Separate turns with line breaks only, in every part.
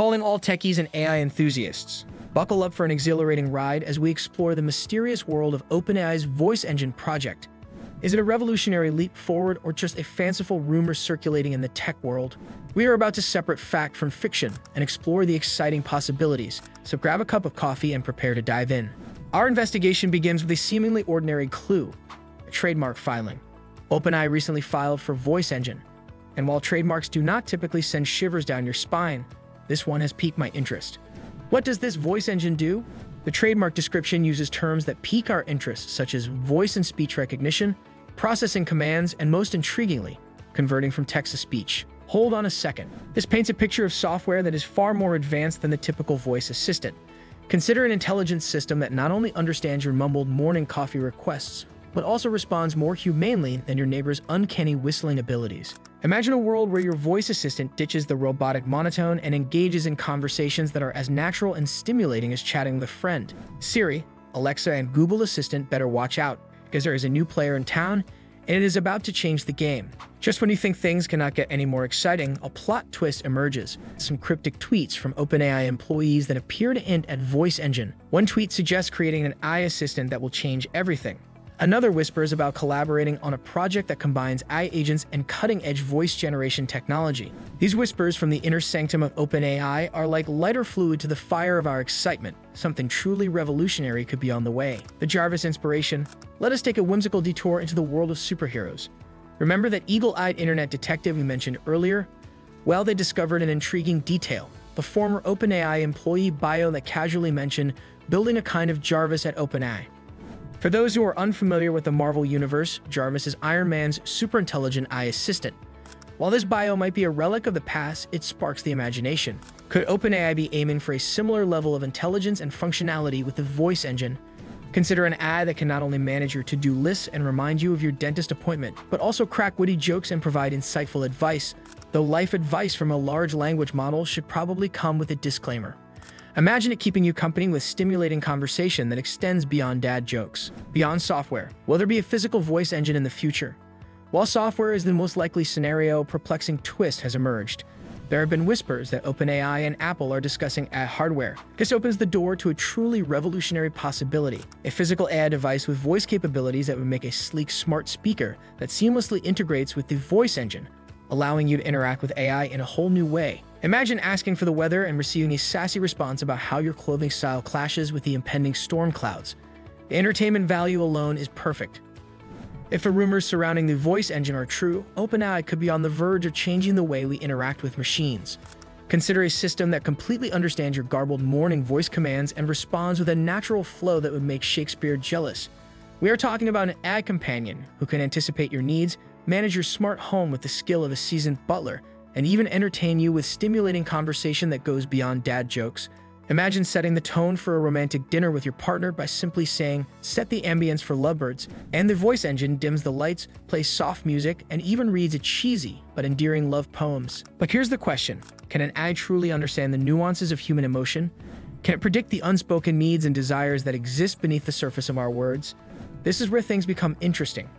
calling all techies and AI enthusiasts. Buckle up for an exhilarating ride as we explore the mysterious world of OpenAI's voice engine project. Is it a revolutionary leap forward or just a fanciful rumor circulating in the tech world? We are about to separate fact from fiction and explore the exciting possibilities, so grab a cup of coffee and prepare to dive in. Our investigation begins with a seemingly ordinary clue, a trademark filing. OpenAI recently filed for Voice Engine, and while trademarks do not typically send shivers down your spine, this one has piqued my interest. What does this voice engine do? The trademark description uses terms that pique our interest, such as voice and speech recognition, processing commands, and most intriguingly, converting from text to speech. Hold on a second. This paints a picture of software that is far more advanced than the typical voice assistant. Consider an intelligence system that not only understands your mumbled morning coffee requests, but also responds more humanely than your neighbor's uncanny whistling abilities. Imagine a world where your voice assistant ditches the robotic monotone and engages in conversations that are as natural and stimulating as chatting with a friend. Siri, Alexa, and Google Assistant better watch out, because there is a new player in town and it is about to change the game. Just when you think things cannot get any more exciting, a plot twist emerges. Some cryptic tweets from OpenAI employees that appear to hint at voice engine. One tweet suggests creating an AI assistant that will change everything. Another whisper is about collaborating on a project that combines AI agents and cutting-edge voice generation technology. These whispers from the inner sanctum of OpenAI are like lighter fluid to the fire of our excitement. Something truly revolutionary could be on the way. The Jarvis inspiration. Let us take a whimsical detour into the world of superheroes. Remember that eagle-eyed internet detective we mentioned earlier? Well, they discovered an intriguing detail. The former OpenAI employee bio that casually mentioned building a kind of Jarvis at OpenAI. For those who are unfamiliar with the Marvel Universe, Jarvis is Iron Man's super-intelligent AI assistant. While this bio might be a relic of the past, it sparks the imagination. Could OpenAI be aiming for a similar level of intelligence and functionality with the voice engine? Consider an ad that can not only manage your to-do lists and remind you of your dentist appointment, but also crack witty jokes and provide insightful advice, though life advice from a large language model should probably come with a disclaimer. Imagine it keeping you company with stimulating conversation that extends beyond dad jokes. Beyond software, will there be a physical voice engine in the future? While software is the most likely scenario, a perplexing twist has emerged. There have been whispers that OpenAI and Apple are discussing AI hardware. This opens the door to a truly revolutionary possibility, a physical AI device with voice capabilities that would make a sleek smart speaker that seamlessly integrates with the voice engine, allowing you to interact with AI in a whole new way. Imagine asking for the weather and receiving a sassy response about how your clothing style clashes with the impending storm clouds. The entertainment value alone is perfect. If the rumors surrounding the voice engine are true, OpenAI could be on the verge of changing the way we interact with machines. Consider a system that completely understands your garbled morning voice commands and responds with a natural flow that would make Shakespeare jealous. We are talking about an AI companion who can anticipate your needs, manage your smart home with the skill of a seasoned butler, and even entertain you with stimulating conversation that goes beyond dad jokes. Imagine setting the tone for a romantic dinner with your partner by simply saying, set the ambience for lovebirds, and the voice engine dims the lights, plays soft music, and even reads a cheesy but endearing love poems. But here's the question, can an AI truly understand the nuances of human emotion? Can it predict the unspoken needs and desires that exist beneath the surface of our words? This is where things become interesting.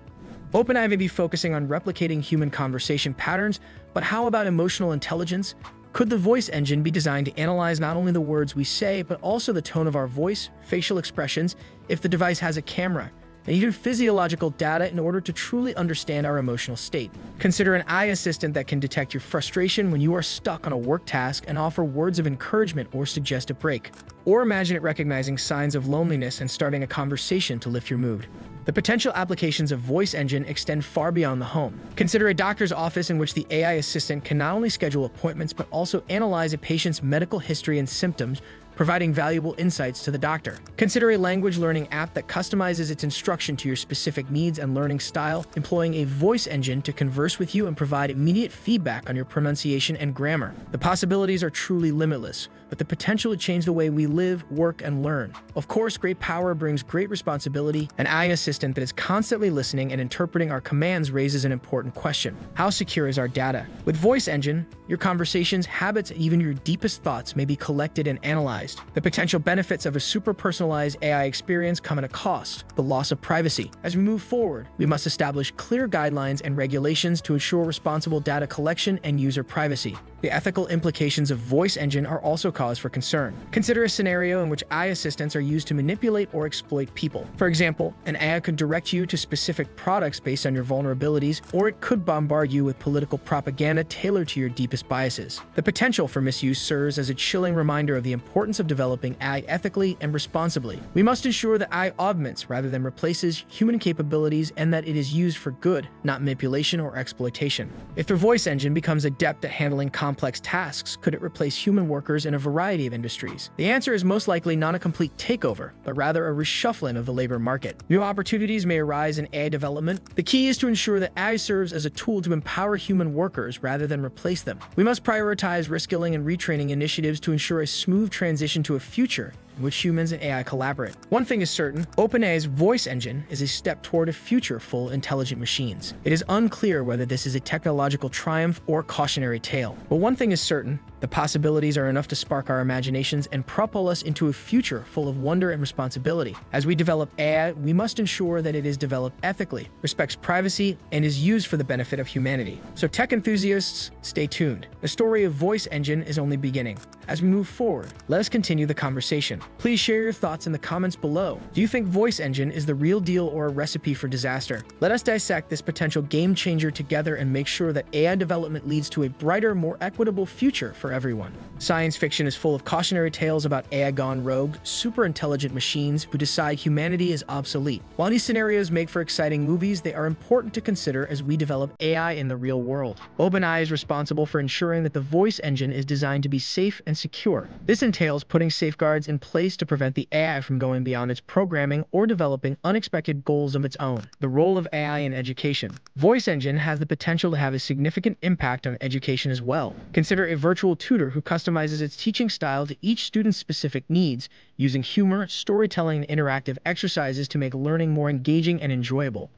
OpenAI may be focusing on replicating human conversation patterns, but how about emotional intelligence? Could the voice engine be designed to analyze not only the words we say, but also the tone of our voice, facial expressions, if the device has a camera, and even physiological data in order to truly understand our emotional state? Consider an AI assistant that can detect your frustration when you are stuck on a work task and offer words of encouragement or suggest a break. Or imagine it recognizing signs of loneliness and starting a conversation to lift your mood. The potential applications of Voice Engine extend far beyond the home. Consider a doctor's office in which the AI assistant can not only schedule appointments but also analyze a patient's medical history and symptoms, providing valuable insights to the doctor. Consider a language learning app that customizes its instruction to your specific needs and learning style, employing a voice engine to converse with you and provide immediate feedback on your pronunciation and grammar. The possibilities are truly limitless, but the potential to change the way we live, work, and learn. Of course, great power brings great responsibility. An AI assistant that is constantly listening and interpreting our commands raises an important question. How secure is our data? With Voice Engine, your conversations, habits, and even your deepest thoughts may be collected and analyzed. The potential benefits of a super-personalized AI experience come at a cost, the loss of privacy. As we move forward, we must establish clear guidelines and regulations to ensure responsible data collection and user privacy. the ethical implications of voice engine are also cause for concern. Consider a scenario in which AI assistants are used to manipulate or exploit people. For example, an AI could direct you to specific products based on your vulnerabilities, or it could bombard you with political propaganda tailored to your deepest biases. The potential for misuse serves as a chilling reminder of the importance of developing AI ethically and responsibly. We must ensure that AI augments rather than replaces human capabilities and that it is used for good, not manipulation or exploitation. If the voice engine becomes adept at handling complex tasks, could it replace human workers in a variety of industries? The answer is most likely not a complete takeover, but rather a reshuffling of the labor market. New opportunities may arise in AI development. The key is to ensure that AI serves as a tool to empower human workers rather than replace them. We must prioritize reskilling and retraining initiatives to ensure a smooth transition to a future in which humans and AI collaborate. One thing is certain, OpenAI's voice engine is a step toward a future full intelligent machines. It is unclear whether this is a technological triumph or cautionary tale. But one thing is certain, the possibilities are enough to spark our imaginations and propel us into a future full of wonder and responsibility. As we develop AI, we must ensure that it is developed ethically, respects privacy, and is used for the benefit of humanity. So tech enthusiasts, stay tuned. The story of Voice Engine is only beginning. As we move forward, let us continue the conversation. Please share your thoughts in the comments below. Do you think Voice Engine is the real deal or a recipe for disaster? Let us dissect this potential game changer together and make sure that AI development leads to a brighter, more equitable future for everyone. Science fiction is full of cautionary tales about AI gone rogue, super intelligent machines who decide humanity is obsolete. While these scenarios make for exciting movies, they are important to consider as we develop AI in the real world. OpenAI is responsible for ensuring that the voice engine is designed to be safe and secure. This entails putting safeguards in place to prevent the AI from going beyond its programming or developing unexpected goals of its own. The role of AI in education. Voice Engine has the potential to have a significant impact on education as well. Consider a virtual tutor who customizes its teaching style to each student's specific needs, using humor, storytelling, and interactive exercises to make learning more engaging and enjoyable.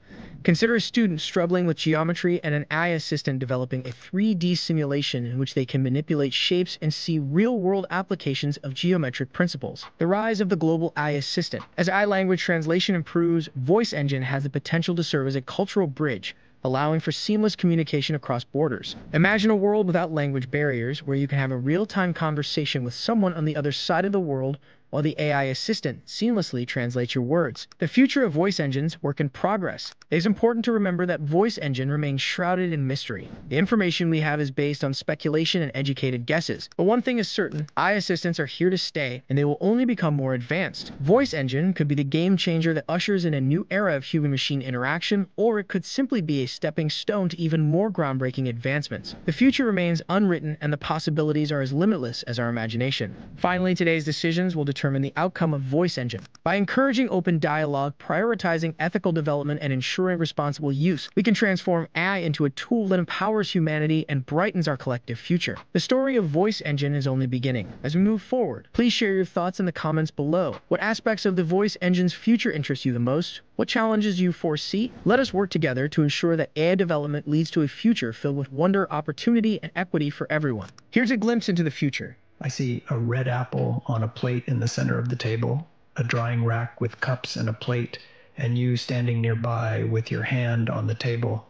Consider a student struggling with geometry and an AI assistant developing a 3D simulation in which they can manipulate shapes and see real-world applications of geometric principles. The rise of the global AI assistant. As AI language translation improves, Voice Engine has the potential to serve as a cultural bridge, allowing for seamless communication across borders. Imagine a world without language barriers where you can have a real-time conversation with someone on the other side of the world while the AI assistant seamlessly translates your words. The future of voice engines work in progress. It is important to remember that voice engine remains shrouded in mystery. The information we have is based on speculation and educated guesses. But one thing is certain, AI assistants are here to stay, and they will only become more advanced. Voice engine could be the game changer that ushers in a new era of human-machine interaction, or it could simply be a stepping stone to even more groundbreaking advancements. The future remains unwritten, and the possibilities are as limitless as our imagination. Finally, today's decisions will determine determine the outcome of Voice Engine. By encouraging open dialogue, prioritizing ethical development, and ensuring responsible use, we can transform AI into a tool that empowers humanity and brightens our collective future. The story of Voice Engine is only beginning. As we move forward, please share your thoughts in the comments below. What aspects of the Voice Engine's future interest you the most? What challenges you foresee? Let us work together to ensure that AI development leads to a future filled with wonder, opportunity, and equity for everyone. Here's a glimpse into the future.
I see a red apple on a plate in the center of the table, a drying rack with cups and a plate, and you standing nearby with your hand on the table.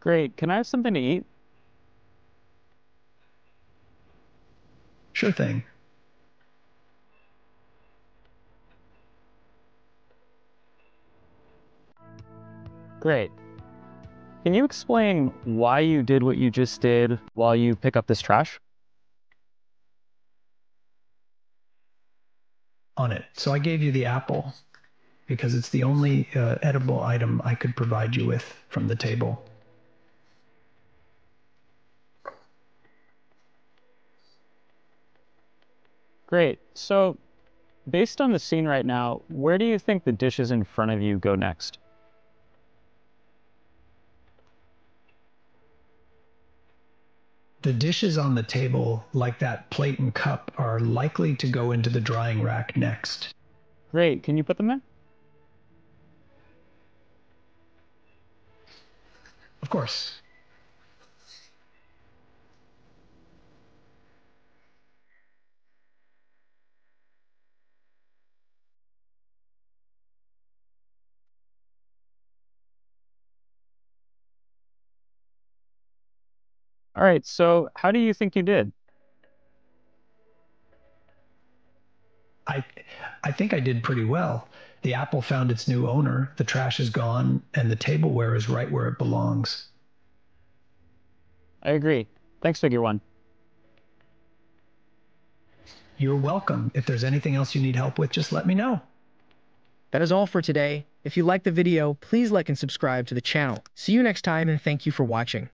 Great. Can I have something to eat?
Sure thing.
Great. Can you explain why you did what you just did while you pick up this trash?
On it. So I gave you the apple because it's the only uh, edible item I could provide you with from the table.
Great. So, based on the scene right now, where do you think the dishes in front of you go next?
The dishes on the table, like that plate and cup, are likely to go into the drying rack next.
Great. Can you put them there?
Of course.
All right, so how do you think you did?
I, I think I did pretty well. The apple found its new owner, the trash is gone, and the tableware is right where it belongs.
I agree. Thanks, Figure One.
You're welcome. If there's anything else you need help with, just let me know.
That is all for today. If you liked the video, please like and subscribe to the channel. See you next time and thank you for watching.